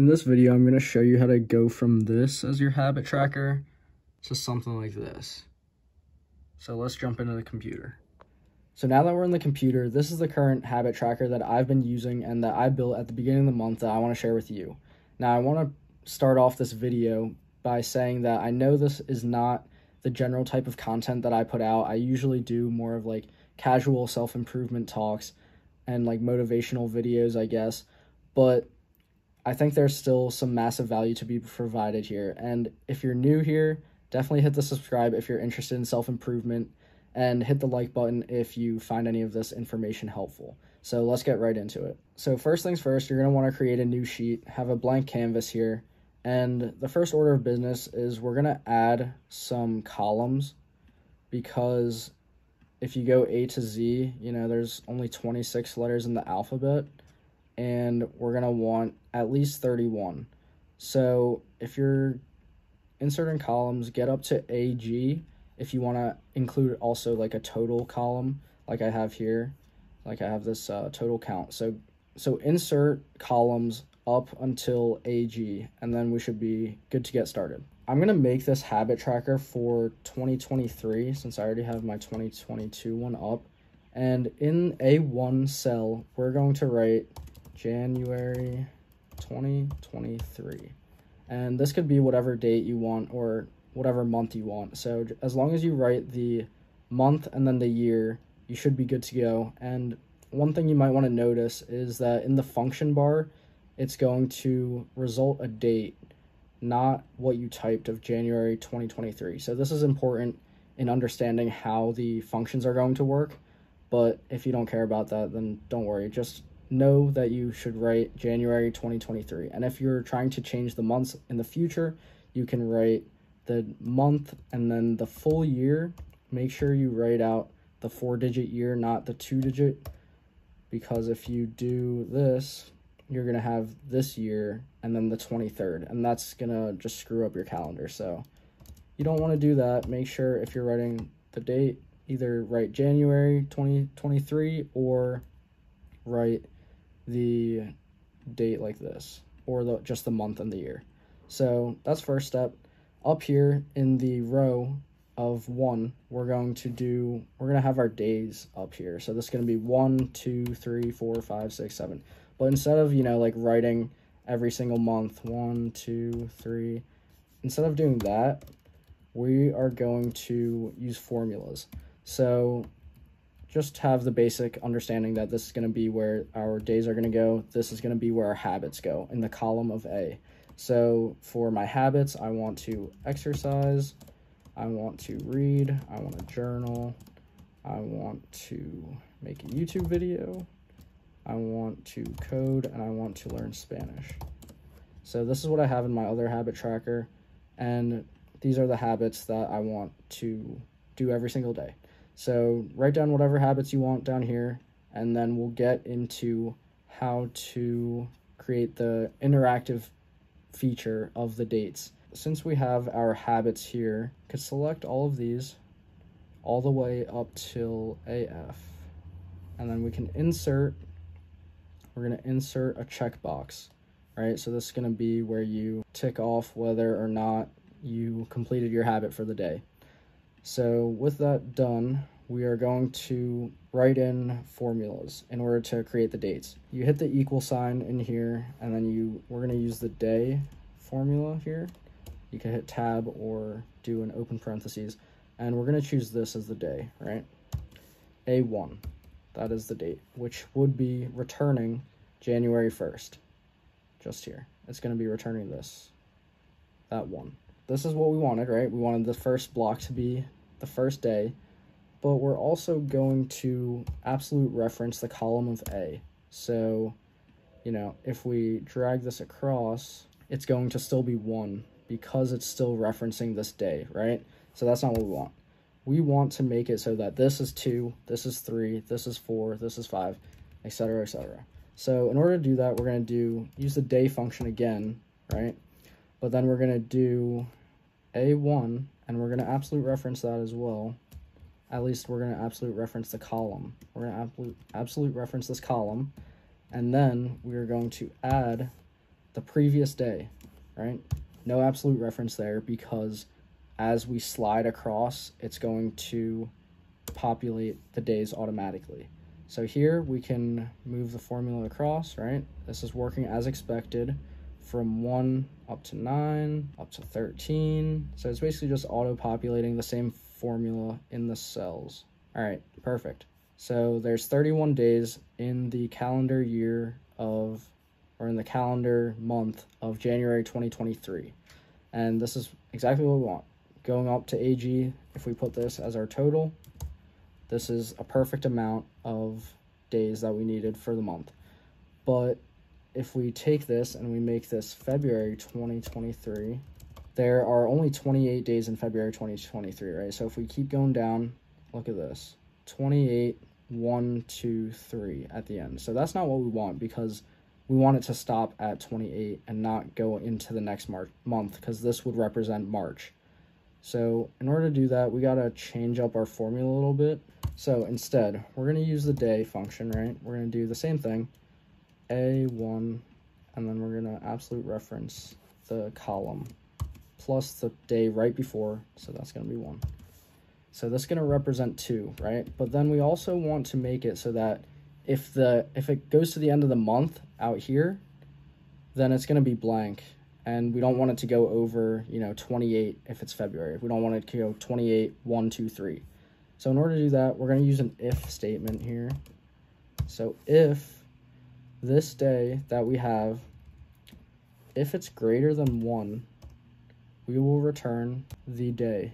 In this video, I'm going to show you how to go from this as your habit tracker to something like this. So let's jump into the computer. So now that we're in the computer, this is the current habit tracker that I've been using and that I built at the beginning of the month that I want to share with you. Now I want to start off this video by saying that I know this is not the general type of content that I put out. I usually do more of like casual self-improvement talks and like motivational videos, I guess. But I think there's still some massive value to be provided here. And if you're new here, definitely hit the subscribe if you're interested in self improvement and hit the like button if you find any of this information helpful. So let's get right into it. So, first things first, you're going to want to create a new sheet, have a blank canvas here. And the first order of business is we're going to add some columns because if you go A to Z, you know, there's only 26 letters in the alphabet and we're going to want at least 31. So if you're inserting columns, get up to AG if you want to include also like a total column like I have here. Like I have this uh, total count. So so insert columns up until AG and then we should be good to get started. I'm going to make this habit tracker for 2023 since I already have my 2022 one up. And in A1 cell, we're going to write January 2023. And this could be whatever date you want or whatever month you want. So as long as you write the month and then the year, you should be good to go. And one thing you might want to notice is that in the function bar, it's going to result a date, not what you typed of January 2023. So this is important in understanding how the functions are going to work. But if you don't care about that, then don't worry. Just know that you should write January 2023. And if you're trying to change the months in the future, you can write the month and then the full year. Make sure you write out the four digit year, not the two digit, because if you do this, you're going to have this year and then the 23rd, and that's going to just screw up your calendar. So you don't want to do that. Make sure if you're writing the date, either write January 2023 or write the date like this or the, just the month and the year. So that's first step. Up here in the row of one, we're going to do, we're going to have our days up here. So this is going to be one, two, three, four, five, six, seven. But instead of, you know, like writing every single month, one, two, three, instead of doing that, we are going to use formulas. So just have the basic understanding that this is going to be where our days are going to go. This is going to be where our habits go in the column of A. So for my habits, I want to exercise, I want to read, I want to journal, I want to make a YouTube video, I want to code, and I want to learn Spanish. So this is what I have in my other habit tracker, and these are the habits that I want to do every single day. So write down whatever habits you want down here, and then we'll get into how to create the interactive feature of the dates. Since we have our habits here, could select all of these all the way up till AF. And then we can insert, we're gonna insert a checkbox, right? So this is gonna be where you tick off whether or not you completed your habit for the day. So with that done, we are going to write in formulas in order to create the dates. You hit the equal sign in here, and then you we're going to use the day formula here. You can hit tab or do an open parentheses, and we're going to choose this as the day, right? A1, that is the date, which would be returning January 1st, just here. It's going to be returning this, that one this is what we wanted, right? We wanted the first block to be the first day, but we're also going to absolute reference the column of A. So, you know, if we drag this across, it's going to still be 1 because it's still referencing this day, right? So that's not what we want. We want to make it so that this is 2, this is 3, this is 4, this is 5, etc., etc. So in order to do that, we're going to do use the day function again, right? But then we're going to do a1, and we're going to absolute reference that as well. At least we're going to absolute reference the column. We're going to absolute, absolute reference this column, and then we're going to add the previous day, right? No absolute reference there because as we slide across, it's going to populate the days automatically. So here we can move the formula across, right? This is working as expected from 1 up to 9, up to 13. So it's basically just auto-populating the same formula in the cells. All right, perfect. So there's 31 days in the calendar year of, or in the calendar month of January 2023. And this is exactly what we want. Going up to AG, if we put this as our total, this is a perfect amount of days that we needed for the month. But if we take this and we make this February 2023, there are only 28 days in February 2023, right? So if we keep going down, look at this 28, 1, 2, 3 at the end. So that's not what we want because we want it to stop at 28 and not go into the next March month because this would represent March. So in order to do that, we got to change up our formula a little bit. So instead, we're going to use the day function, right? We're going to do the same thing, A1, and then we're going to absolute reference the column plus the day right before, so that's going to be 1. So that's going to represent 2, right? But then we also want to make it so that if the if it goes to the end of the month out here, then it's going to be blank. And we don't want it to go over, you know, 28 if it's February. We don't want it to go 28, 1, 2, 3. So in order to do that, we're going to use an if statement here. So if this day that we have, if it's greater than 1, we will return the day.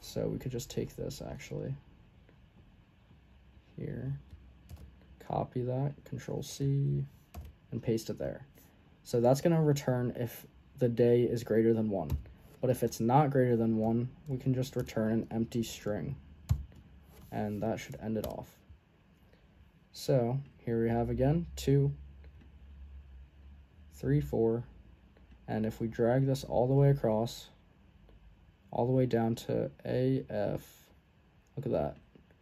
So we could just take this actually. Here. Copy that, Control C, and paste it there. So that's going to return if the day is greater than 1. But if it's not greater than 1, we can just return an empty string and that should end it off. So here we have again two, three, four, and if we drag this all the way across, all the way down to AF, look at that,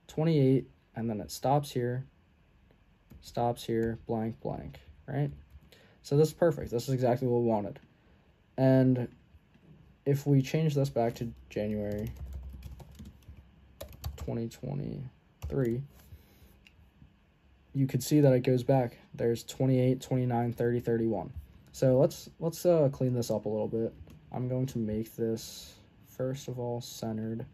28, and then it stops here, stops here, blank, blank, right? So this is perfect. This is exactly what we wanted. And if we change this back to January 2023, you could see that it goes back. There's 28, 29, 30, 31. So let's let's uh, clean this up a little bit. I'm going to make this first of all centered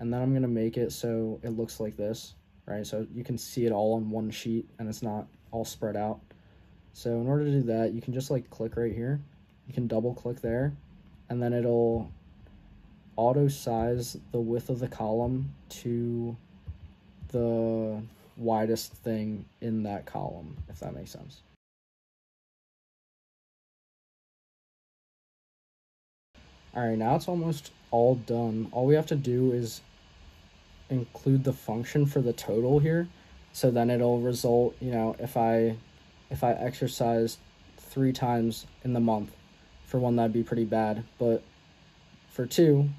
and then I'm going to make it so it looks like this, right? So you can see it all on one sheet and it's not all spread out. So in order to do that, you can just like click right here. You can double click there and then it'll auto size the width of the column to the widest thing in that column, if that makes sense. Alright, now it's almost all done. All we have to do is include the function for the total here. So then it'll result, you know, if I if I exercise three times in the month, for one that'd be pretty bad. But for two,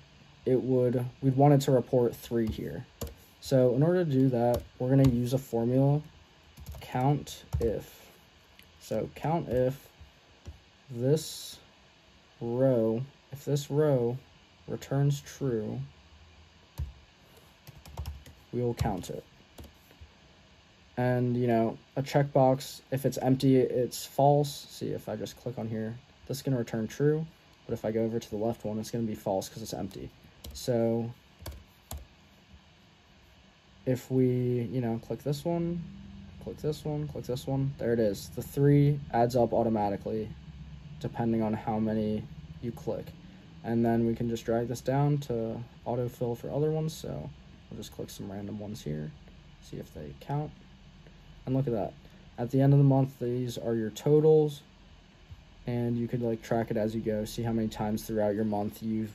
it would, we'd want it to report three here. So in order to do that, we're going to use a formula, count if. So count if this row, if this row returns true, we will count it. And, you know, a checkbox, if it's empty, it's false. See, if I just click on here, this is going to return true. But if I go over to the left one, it's going to be false because it's empty. So if we, you know, click this one, click this one, click this one, there it is. The three adds up automatically depending on how many you click. And then we can just drag this down to autofill for other ones. So we'll just click some random ones here, see if they count. And look at that. At the end of the month, these are your totals. And you could like track it as you go, see how many times throughout your month you've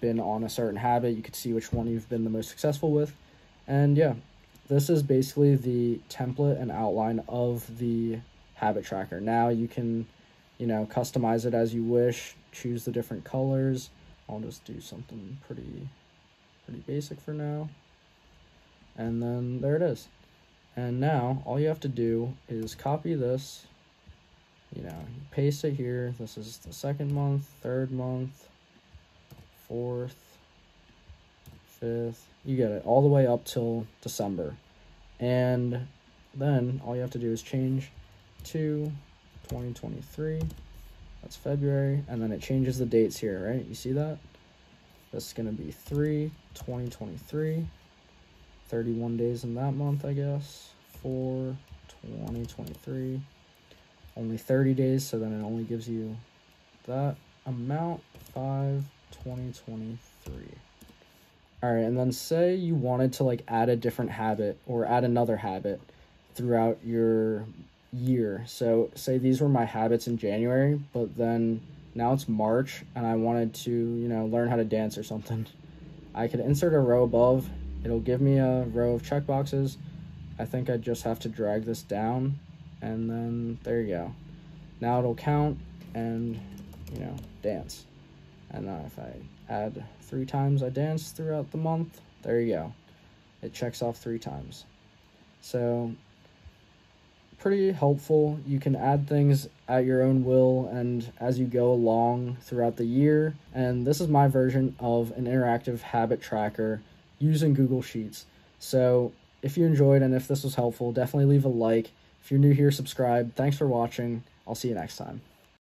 been on a certain habit. You could see which one you've been the most successful with. And yeah, this is basically the template and outline of the habit tracker. Now you can, you know, customize it as you wish, choose the different colors. I'll just do something pretty, pretty basic for now. And then there it is. And now all you have to do is copy this you know, paste it here. This is the second month, third month, fourth, You get it all the way up till December. And then all you have to do is change to 2023. That's February. And then it changes the dates here, right? You see that? This is going to be 3, 2023. 31 days in that month, I guess. 4, 2023. Only 30 days, so then it only gives you that amount. 5, 2023. All right, and then say you wanted to like add a different habit or add another habit throughout your year. So say these were my habits in January, but then now it's March and I wanted to, you know, learn how to dance or something. I could insert a row above. It'll give me a row of checkboxes. I think I just have to drag this down and then there you go. Now it'll count and, you know, dance. And uh, if I add three times I dance throughout the month, there you go. It checks off three times. So pretty helpful. You can add things at your own will and as you go along throughout the year. And this is my version of an interactive habit tracker using Google Sheets. So if you enjoyed and if this was helpful, definitely leave a like. If you're new here, subscribe. Thanks for watching. I'll see you next time.